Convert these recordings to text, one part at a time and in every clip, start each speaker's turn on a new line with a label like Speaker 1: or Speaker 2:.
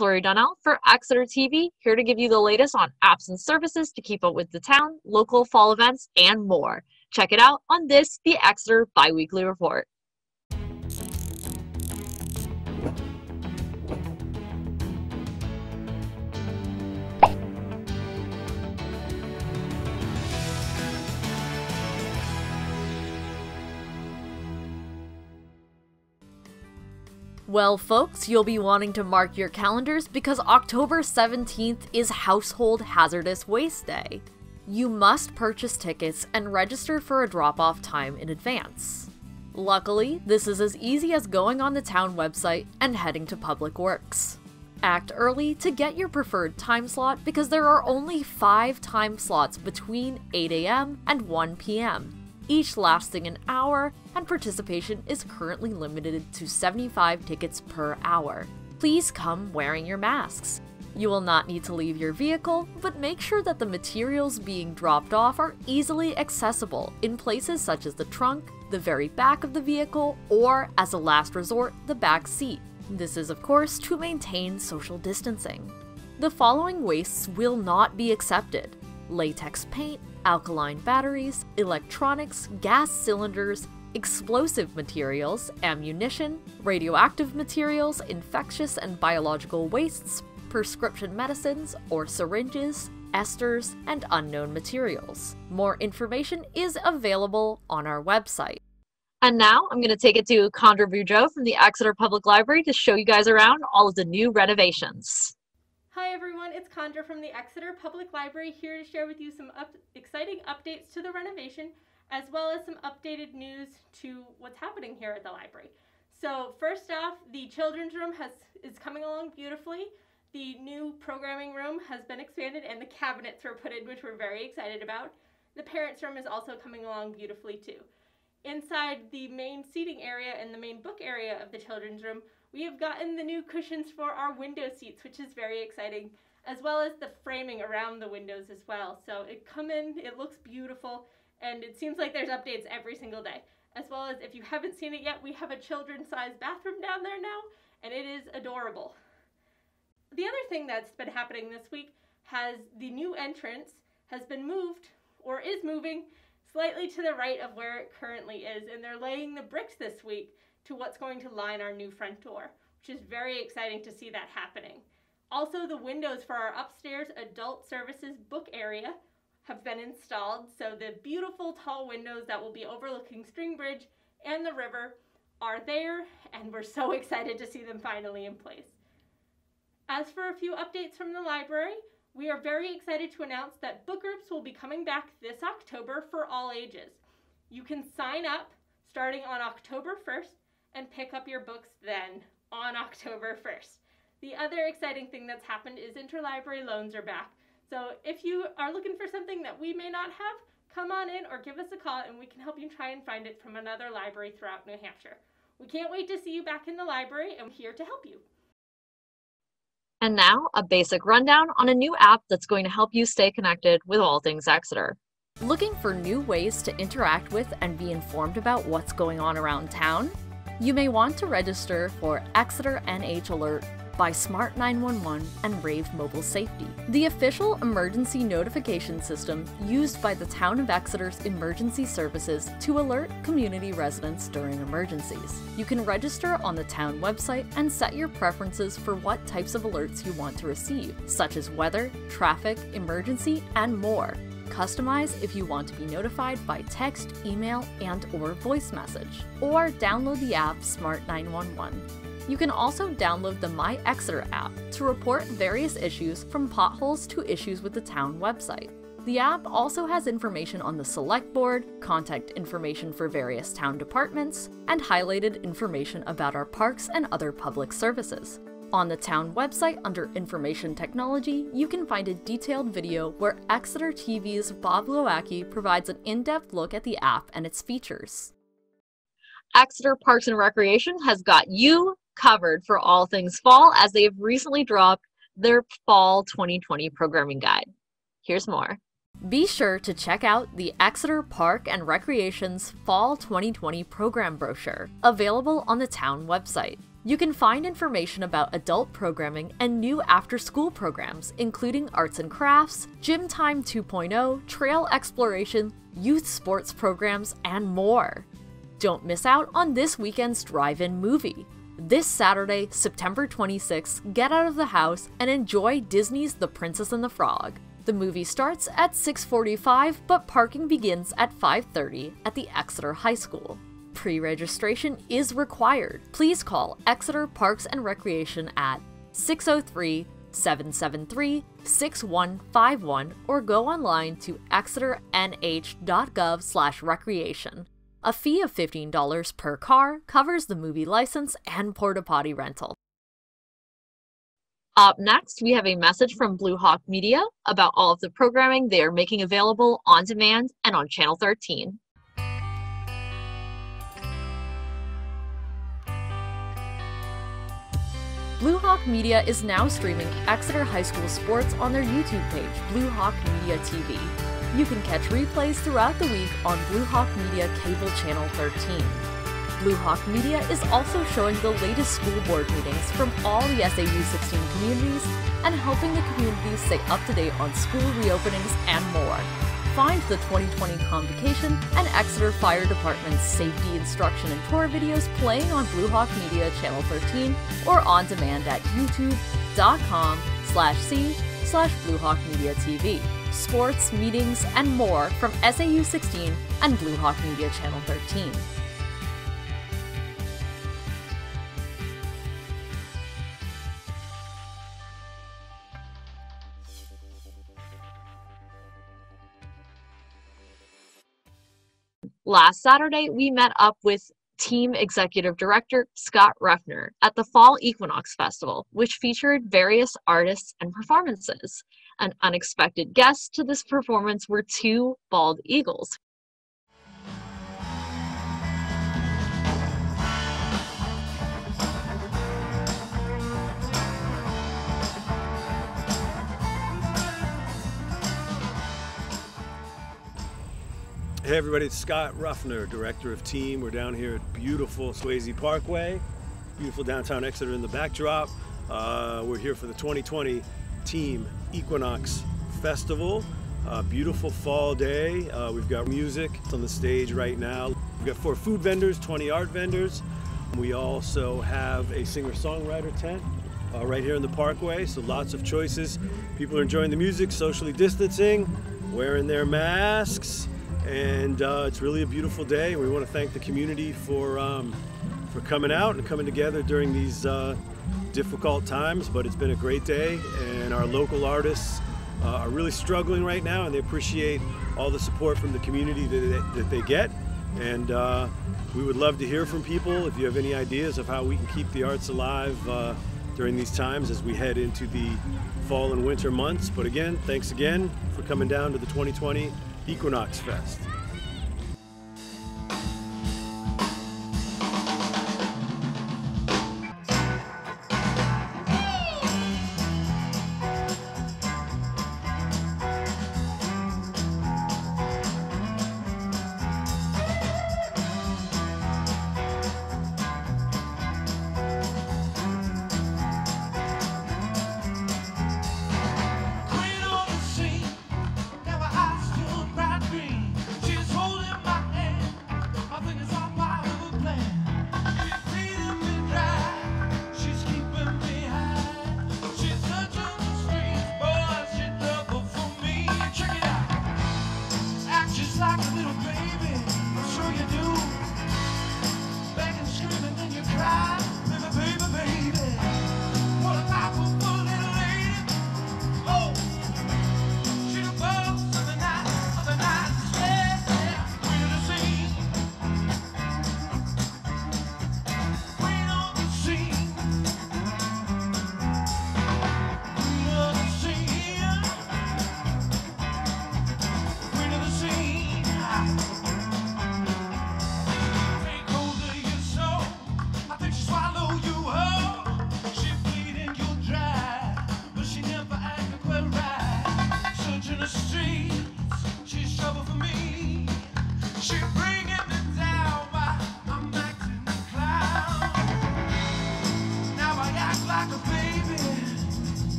Speaker 1: Chloe Donnell for Exeter TV, here to give you the latest on apps and services to keep up with the town, local fall events, and more. Check it out on this, the Exeter Biweekly Report. Well, folks, you'll be wanting to mark your calendars because October 17th is Household Hazardous Waste Day. You must purchase tickets and register for a drop off time in advance. Luckily, this is as easy as going on the town website and heading to Public Works. Act early to get your preferred time slot because there are only 5 time slots between 8am and 1pm each lasting an hour, and participation is currently limited to 75 tickets per hour. Please come wearing your masks. You will not need to leave your vehicle, but make sure that the materials being dropped off are easily accessible in places such as the trunk, the very back of the vehicle, or, as a last resort, the back seat. This is, of course, to maintain social distancing. The following wastes will not be accepted latex paint, alkaline batteries, electronics, gas cylinders, explosive materials, ammunition, radioactive materials, infectious and biological wastes, prescription medicines or syringes, esters, and unknown materials. More information is available on our website. And now I'm going to take it to Condra Boudreau from the Exeter Public Library to show you guys around all of the new renovations.
Speaker 2: Hi everyone, it's Condra from the Exeter Public Library here to share with you some up exciting updates to the renovation as well as some updated news to what's happening here at the library. So first off, the children's room has is coming along beautifully. The new programming room has been expanded and the cabinets were put in which we're very excited about. The parents room is also coming along beautifully too. Inside the main seating area and the main book area of the children's room, we have gotten the new cushions for our window seats, which is very exciting, as well as the framing around the windows as well. So it come in, it looks beautiful, and it seems like there's updates every single day. As well as if you haven't seen it yet, we have a children's size bathroom down there now, and it is adorable. The other thing that's been happening this week has the new entrance has been moved or is moving slightly to the right of where it currently is, and they're laying the bricks this week to what's going to line our new front door, which is very exciting to see that happening. Also, the windows for our upstairs adult services book area have been installed, so the beautiful tall windows that will be overlooking Stringbridge and the river are there, and we're so excited to see them finally in place. As for a few updates from the library, we are very excited to announce that book groups will be coming back this October for all ages. You can sign up starting on October 1st and pick up your books then on October 1st. The other exciting thing that's happened is interlibrary loans are back. So if you are looking for something that we may not have, come on in or give us a call and we can help you try and find it from another library throughout New Hampshire. We can't wait to see you back in the library and we're here to help you.
Speaker 1: And now, a basic rundown on a new app that's going to help you stay connected with all things Exeter. Looking for new ways to interact with and be informed about what's going on around town? You may want to register for Exeter NH Alert by Smart 911 and Rave Mobile Safety, the official emergency notification system used by the Town of Exeter's emergency services to alert community residents during emergencies. You can register on the town website and set your preferences for what types of alerts you want to receive, such as weather, traffic, emergency, and more. Customize if you want to be notified by text, email, and or voice message. Or download the app Smart 911. You can also download the My Exeter app to report various issues from potholes to issues with the town website. The app also has information on the select board, contact information for various town departments, and highlighted information about our parks and other public services. On the town website under Information Technology, you can find a detailed video where Exeter TV's Bob Glowacki provides an in-depth look at the app and its features. Exeter Parks and Recreation has got you covered for all things fall as they have recently dropped their Fall 2020 programming guide. Here's more. Be sure to check out the Exeter Park and Recreation's Fall 2020 program brochure, available on the town website. You can find information about adult programming and new after school programs, including arts and crafts, Gym Time 2.0, trail exploration, youth sports programs, and more. Don't miss out on this weekend's drive in movie. This Saturday, September 26th, get out of the house and enjoy Disney's The Princess and the Frog. The movie starts at 6:45, but parking begins at 5:30 at the Exeter High School. Pre-registration is required. Please call Exeter Parks and Recreation at 603 773 6151 or go online to exeternh.gov/recreation. A fee of $15 per car covers the movie license and porta potty rental. Up next, we have a message from Blue Hawk Media about all of the programming they are making available on demand and on Channel 13. Blue Hawk Media is now streaming Exeter High School sports on their YouTube page, Blue Hawk Media TV. You can catch replays throughout the week on Blue Hawk Media Cable Channel 13. Blue Hawk Media is also showing the latest school board meetings from all the SAU 16 communities and helping the community stay up to date on school reopenings and more. Find the 2020 Convocation and Exeter Fire Department's safety instruction and tour videos playing on Blue Hawk Media Channel 13 or on demand at youtube.com slash c slash Blue Hawk Media TV. Sports, meetings, and more from SAU 16 and Blue Hawk Media Channel 13. Last Saturday, we met up with Team Executive Director Scott Ruffner at the Fall Equinox Festival, which featured various artists and performances. An unexpected guest to this performance were two bald eagles
Speaker 3: Hey everybody, it's Scott Ruffner, Director of Team. We're down here at beautiful Swasey Parkway, beautiful downtown Exeter in the backdrop. Uh, we're here for the 2020 Team Equinox Festival. Uh, beautiful fall day. Uh, we've got music on the stage right now. We've got four food vendors, 20 art vendors. We also have a singer-songwriter tent uh, right here in the parkway, so lots of choices. People are enjoying the music, socially distancing, wearing their masks and uh, it's really a beautiful day. We want to thank the community for um, for coming out and coming together during these uh, difficult times. But it's been a great day, and our local artists uh, are really struggling right now, and they appreciate all the support from the community that they, that they get. And uh, we would love to hear from people if you have any ideas of how we can keep the arts alive uh, during these times as we head into the fall and winter months. But again, thanks again for coming down to the 2020 Equinox Fest.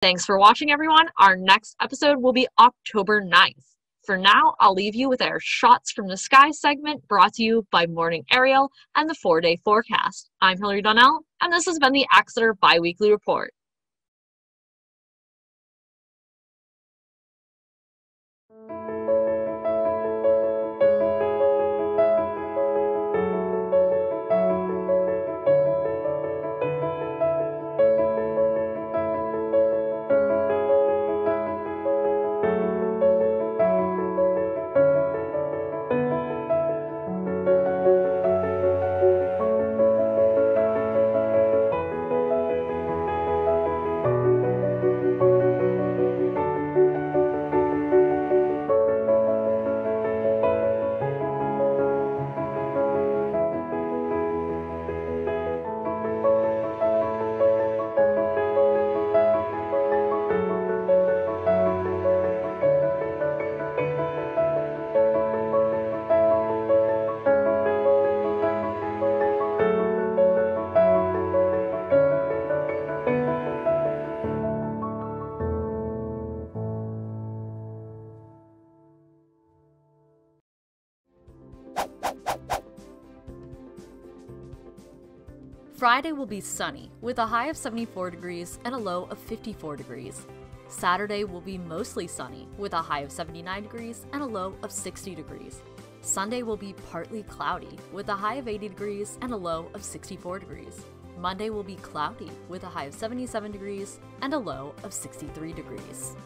Speaker 1: Thanks for watching, everyone. Our next episode will be October 9th. For now, I'll leave you with our Shots from the Sky segment brought to you by Morning Ariel and the four day forecast. I'm Hillary Donnell, and this has been the Exeter Biweekly Report. Friday will be sunny, with a high of 74 degrees and a low of 54 degrees. Saturday will be mostly sunny, with a high of 79 degrees and a low of 60 degrees. Sunday will be partly cloudy, with a high of 80 degrees and a low of 64 degrees. Monday will be cloudy, with a high of 77 degrees and a low of 63 degrees.